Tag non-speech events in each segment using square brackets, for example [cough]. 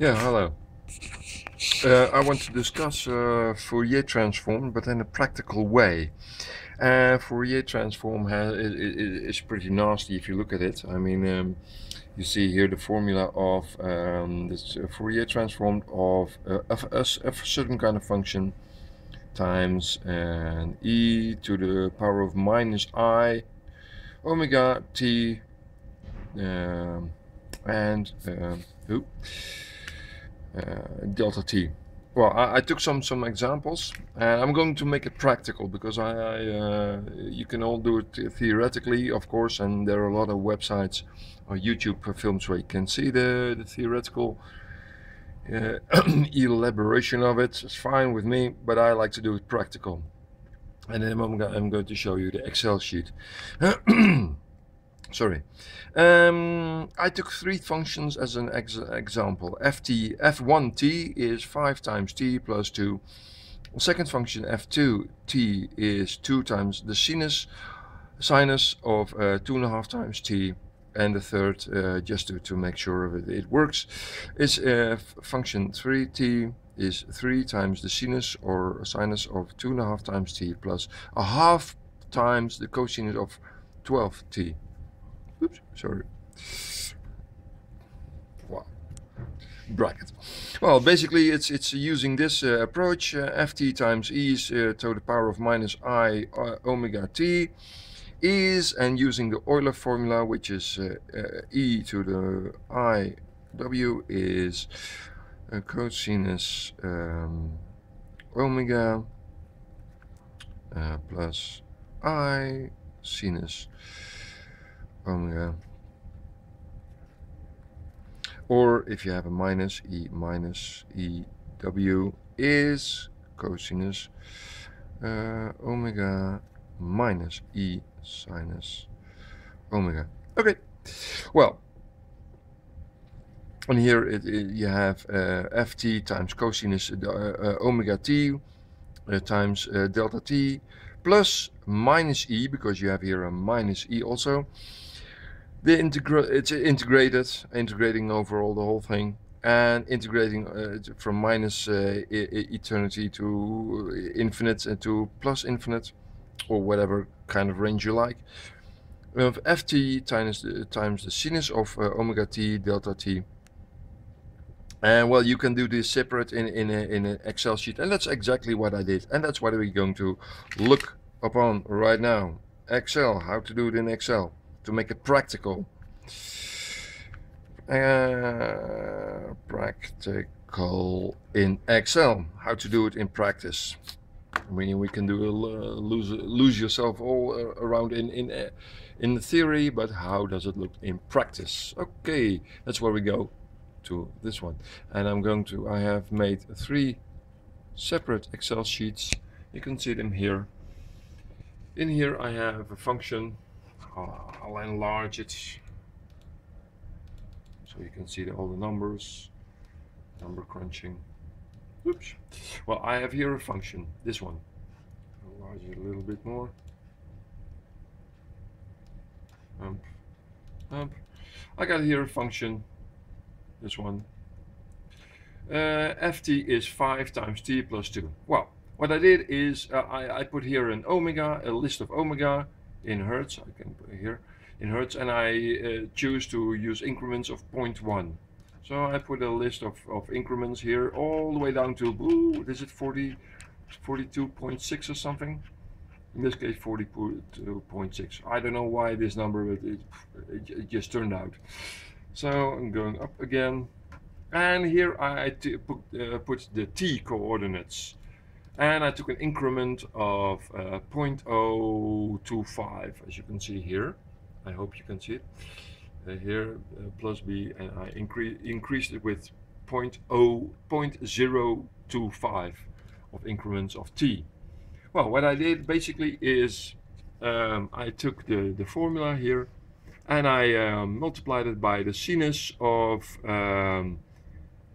Yeah, hello. Uh, I want to discuss uh, Fourier transform, but in a practical way. Uh, Fourier transform has, it's pretty nasty if you look at it. I mean, um, you see here the formula of um, this uh, Fourier transform of, uh, of, of, a certain kind of function times and e to the power of minus i omega t um, and uh, delta t. Well, I, I, took some some examples, and I'm going to make it practical because I, I uh, you can all do it theoretically, of course, and there are a lot of websites or YouTube films where you can see the, the theoretical uh, [clears throat] elaboration of it. It's fine with me, but I like to do it practical. And then I'm, I'm going to show you the Excel sheet. [clears throat] sorry. Um, I took three functions as an ex example. ft f1t is 5 times t plus 2. The second function f2t is 2 times the sinus sinus of uh, 2.5 times t. And the third, uh, just to, to make sure it, it works, is uh, function 3t is 3 times the sinus or sinus of 2.5 times t plus a half times the cosinus of 12t. Oops, sorry. Wow. Bracket. Well, basically, it's it's using this uh, approach. Uh, ft times e is uh, to the power of minus i uh, omega t is, and using the Euler formula, which is uh, uh, e to the i w is cosinus um, omega plus i sinus omega. Or if you have a minus, E minus EW is cosinus uh, omega minus E sinus omega. Okay, well, and here it, it, you have uh, ft times cosinus uh, uh omega t uh, times uh, delta t plus minus e, because you have here a minus e also, the integra it's integrated, integrating overall the whole thing, and integrating uh, from minus uh, eternity to infinite and to plus infinite, or whatever kind of range you like. We have ft times the, times the sinus of uh, omega t delta t. And well, you can do this separate in in a, in an Excel sheet, and that's exactly what I did, and that's what we're going to look upon right now. Excel, how to do it in Excel to make it practical. Uh, practical in Excel. How to do it in practice. I mean, we can do a, uh, lose lose yourself all uh, around in in uh, in theory, but how does it look in practice? Okay, that's where we go to this one. And I'm going to. I have made three separate Excel sheets. You can see them here. In here, I have a function I'll, I'll enlarge it so you can see the, all the numbers, number crunching. Oops. Well, I have here a function, this one. Enlarge it a little bit more. Um, um, I got here a function, this one. Uh, ft is 5 times t plus 2. Well, what I did is uh, I, I put here an omega, a list of omega, in hertz. I can put here in hertz, and I uh, choose to use increments of 0.1. So I put a list of, of increments here all the way down to, ooh, is it 40, 42.6 or something? In this case 42.6. I don't know why this number, but it, it, it just turned out. So I'm going up again. And here I put, uh, put the t coordinates and I took an increment of uh, 0.025 as you can see here. I hope you can see it. Uh, here uh, plus b and I incre increased it with 0.0 0.025 of increments of t. Well what I did basically is um, I took the, the formula here and I um, multiplied it by the sinus of um,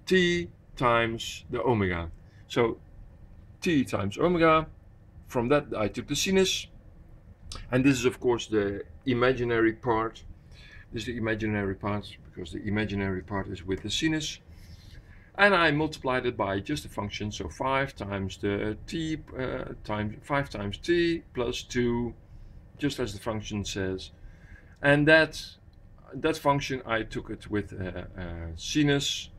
t times the omega. So t times omega. From that I took the sinus. And this is of course the imaginary part. This is the imaginary part because the imaginary part is with the sinus. and I multiplied it by just a function, so 5 times the t uh, times 5 times t plus 2, just as the function says. And that that function I took it with uh, uh, sinus,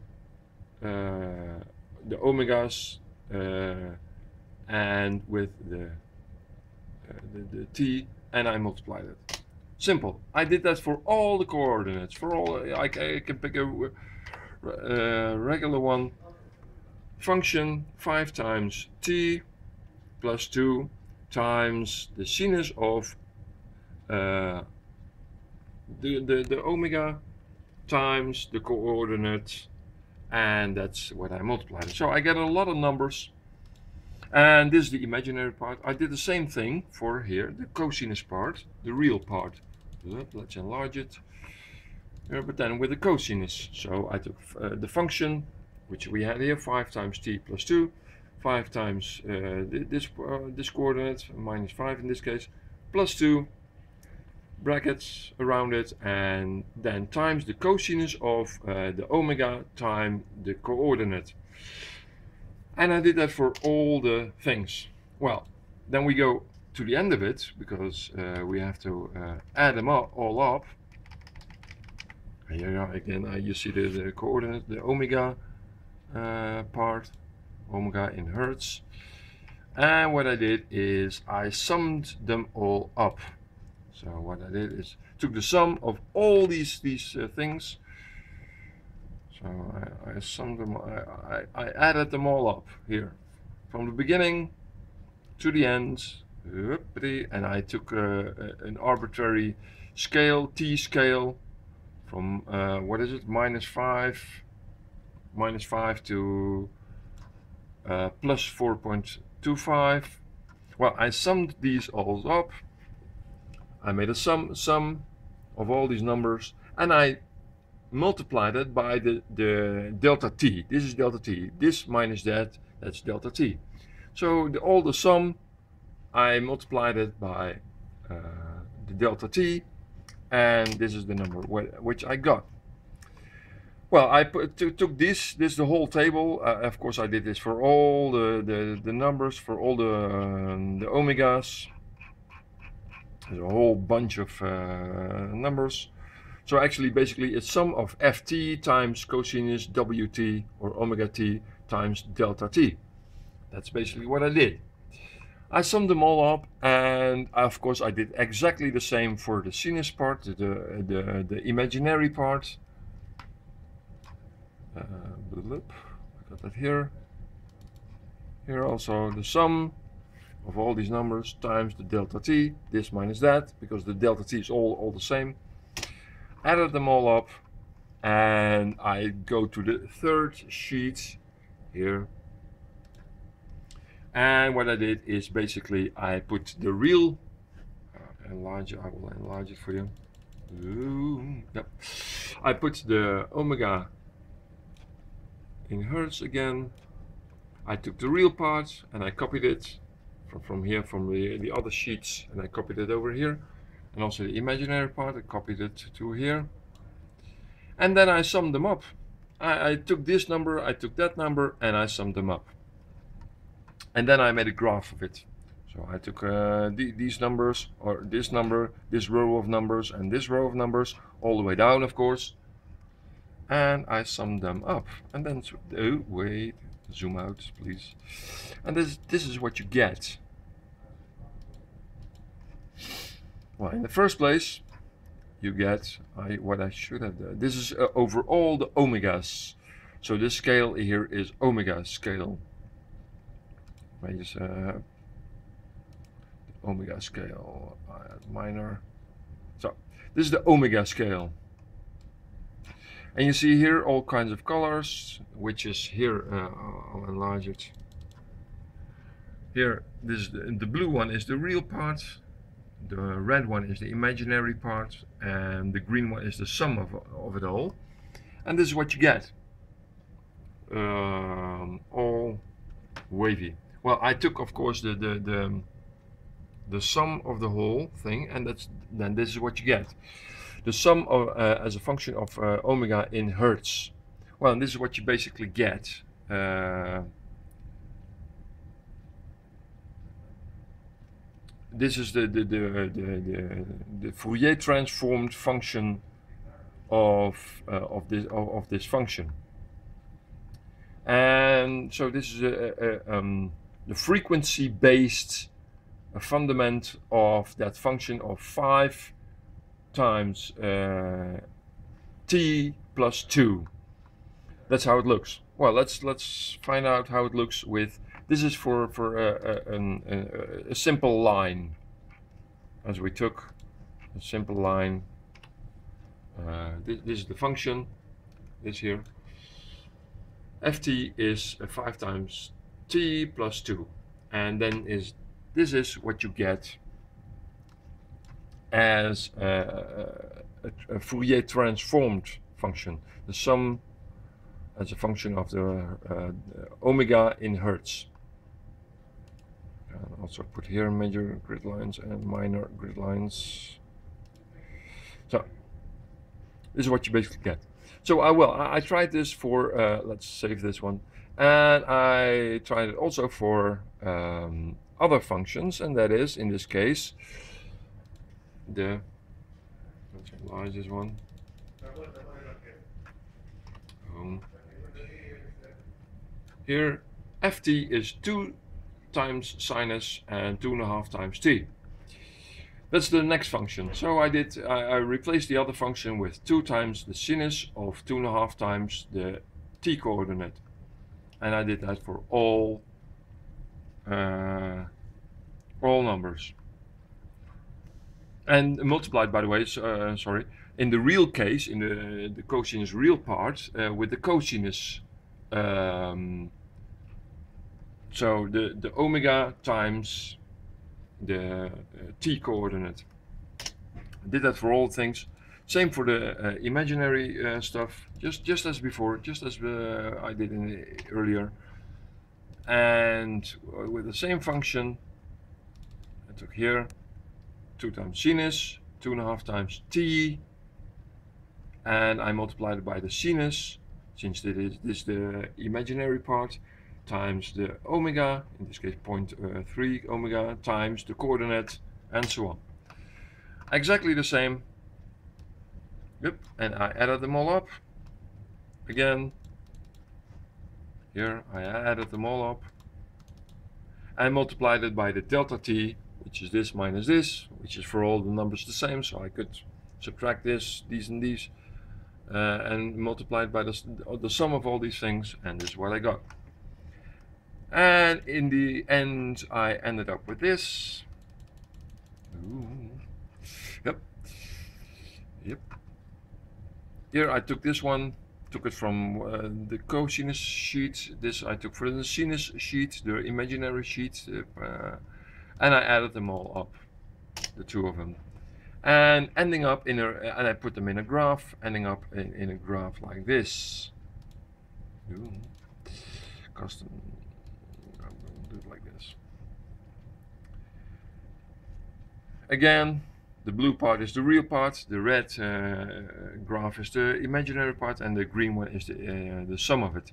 uh, the omegas, uh, and with the, uh, the, the t, and I multiplied it. Simple. I did that for all the coordinates. For all, I, I can pick a uh, regular one function 5 times t plus 2 times the sinus of uh, the, the, the omega times the coordinate and that's what I multiplied. So I get a lot of numbers and this is the imaginary part. I did the same thing for here, the cosinus part, the real part. Let's enlarge it. But then with the cosinus. So I took uh, the function, which we had here, 5 times t plus 2, 5 times uh, this, uh, this coordinate, minus 5 in this case, plus 2, brackets around it, and then times the cosinus of uh, the omega time the coordinate. And I did that for all the things. Well, then we go to the end of it, because uh, we have to add them all, all up. Here again. Uh, you see the, the coordinate the omega uh, part omega in hertz. And what I did is I summed them all up. So what I did is took the sum of all these these uh, things so I, I summed them I, I, I, added them all up here. From the beginning to the end and I took an arbitrary scale t scale from uh, what is it minus 5 minus 5 to uh, plus 4.25 well I summed these all up. I made a sum sum of all these numbers and I multiplied that by the, the delta t this is delta t this minus that that's delta t so the, all the sum I multiplied it by uh, the delta t and this is the number which I got. Well, I put, took this, this the whole table. Uh, of course, I did this for all the, the, the numbers, for all the, uh, the omegas. There's a whole bunch of uh, numbers. So actually, basically, it's sum of ft times cosinus wt or omega t times delta t. That's basically what I did. I summed them all up and of course I did exactly the same for the sinus part, the, the, the imaginary part. Uh, I got that here. Here also the sum of all these numbers times the delta t, this minus that, because the delta t is all, all the same. Added them all up and I go to the third sheet here. And what I did is basically I put the real uh, enlarge I will enlarge it for you. Ooh, yep. I put the omega in hertz again. I took the real part and I copied it from, from here from the, the other sheets and I copied it over here and also the imaginary part I copied it to here and then I summed them up I, I took this number I took that number and I summed them up and then I made a graph of it. So I took uh, the, these numbers, or this number, this row of numbers, and this row of numbers, all the way down, of course, and I summed them up. And then, oh, wait, zoom out, please. And this, this is what you get. Well, in the first place, you get I, what I should have done. This is uh, over all the omegas. So this scale here is omega scale uh, omega scale uh, minor. So this is the omega scale. And you see here all kinds of colors, which is here, uh, I'll enlarge it. Here, this the, the blue one is the real part, the red one is the imaginary part, and the green one is the sum of, of it all. And this is what you get. Um, all wavy. Well, I took, of course, the, the, the, the sum of the whole thing, and that's then this is what you get. The sum of, uh, as a function of uh, omega in hertz. well, this is what you basically get. Uh, this is the the, the the, the, Fourier transformed function of uh, of this of, of, this function. And so this is a, a, um, the frequency based fundament of that function of 5 times uh, t plus 2. That's how it looks. Well, let's let's find out how it looks with this is for for a, a, a, a simple line. As we took a simple line uh, this, this, is the function this here. Ft is 5 times t plus 2 and then is this is what you get as a, a, a Fourier transformed function. The sum as a function of the uh, omega in hertz and also put here major grid lines and minor grid lines. So this is what you basically get. So I will I, I tried this for uh, let's save this one. And I tried it also for um, other functions. And that is in this case the let's this one. Um, here ft is 2 times sinus and 2.5 times t. That's the next function. So I did, I, I, replaced the other function with 2 times the sinus of 2.5 times the t coordinate. And I did that for all, uh, all numbers. And multiplied, by the way, uh, sorry, in the real case, in the, the cosinus real part, uh, with the cosinus um, so the, the omega times the uh, t coordinate. I did that for all things. Same for the uh, imaginary uh, stuff, just just as before, just as uh, I did in the, earlier. And uh, with the same function, I took here 2 times sinus, 2.5 times t, and I multiplied it by the sinus, since this is, this is the imaginary part, times the omega, in this case 0.3 omega, times the coordinate, and so on. Exactly the same. Yep, and I added them all up. Again, here I added them all up. I multiplied it by the delta t, which is this minus this, which is for all the numbers the same, so I could subtract this, these and these, uh, and multiply it by the, the sum of all these things, and this is what I got. And in the end, I ended up with this. Ooh. Yep. Yep. Here I took this one, took it from uh, the cosinus sheet. This I took from the sinus sheet, the imaginary sheet, uh, and I added them all up, the two of them, and ending up in a, and I put them in a graph, ending up in, in a graph like this. Ooh. Custom Again, the blue part is the real part, the red uh, graph is the imaginary part, and the green one is the, uh, the sum of it.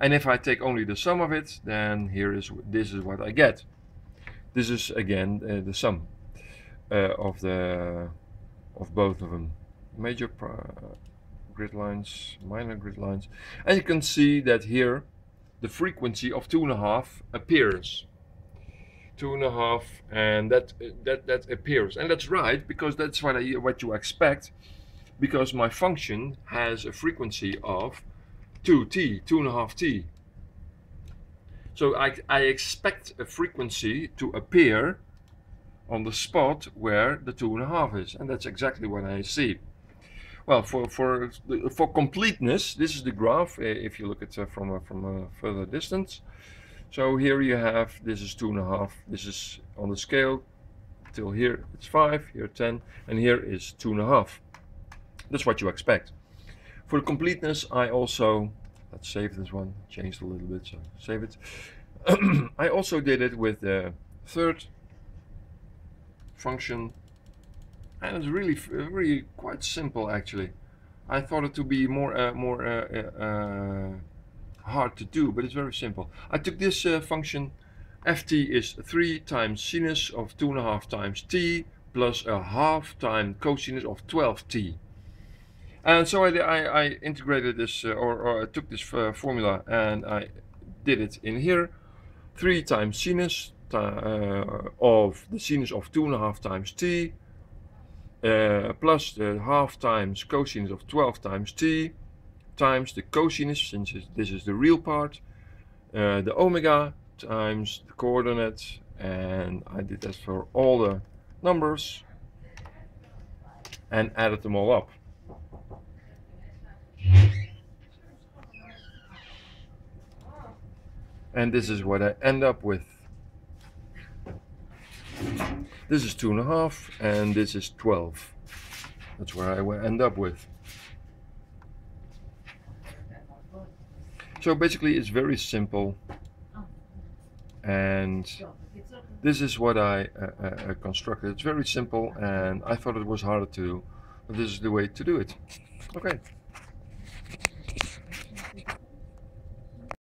And if I take only the sum of it, then here is this is what I get. This is again uh, the sum uh, of the of both of them. Major grid lines, minor grid lines, and you can see that here the frequency of two and a half appears two and a half, and that that that appears, and that's right because that's what I, what you expect, because my function has a frequency of two t, two and a half t. So I I expect a frequency to appear on the spot where the two and a half is, and that's exactly what I see. Well, for for for completeness, this is the graph. Eh, if you look at it from from a further distance, so here you have, this is two and a half, this is on the scale, till here it's five, here 10, and here is two and a half. That's what you expect. For completeness, I also, let's save this one, changed a little bit, so save it. [clears throat] I also did it with the third function, and it's really, really quite simple actually. I thought it to be more uh, more uh, uh, hard to do, but it's very simple. I took this uh, function. ft is 3 times sinus of 2.5 times t plus a half time cosinus of 12t. And so I, I, I integrated this, uh, or, or, I took this uh, formula and I did it in here. 3 times sinus uh, of the sinus of 2.5 times t uh, plus the half times cosinus of 12 times t times the cosinus, since this is the real part, uh, the omega times the coordinate, and I did that for all the numbers and added them all up. And this is what I end up with. This is two and a half, and this is 12. That's where I end up with. So basically it's very simple and this is what I uh, uh, uh, constructed. It's very simple and I thought it was harder to do, but this is the way to do it. Okay.